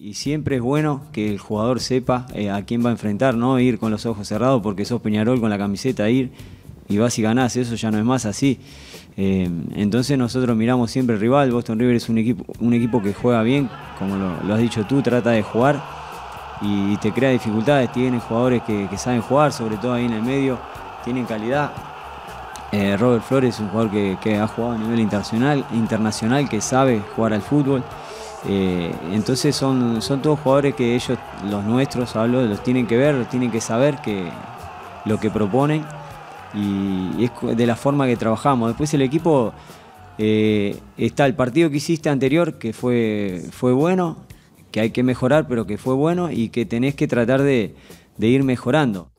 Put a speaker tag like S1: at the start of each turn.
S1: Y siempre es bueno que el jugador sepa eh, a quién va a enfrentar, no ir con los ojos cerrados porque sos Peñarol con la camiseta, ir y vas y ganás, eso ya no es más así. Eh, entonces nosotros miramos siempre el rival, Boston River es un equipo, un equipo que juega bien, como lo, has dicho tú, trata de jugar y, te crea dificultades, tiene jugadores que, saben jugar, sobre todo ahí en el medio, tienen calidad. Eh, Robert Flores es un jugador que, que, ha jugado a nivel internacional, internacional, que sabe jugar al fútbol. Eh, entonces son, son todos jugadores que ellos, los nuestros, hablo, los tienen que ver, los tienen que saber que lo que proponen y es de la forma que trabajamos. Después el equipo eh, está el partido que hiciste anterior, que fue, fue bueno, que hay que mejorar, pero que fue bueno y que tenés que tratar de ir mejorando.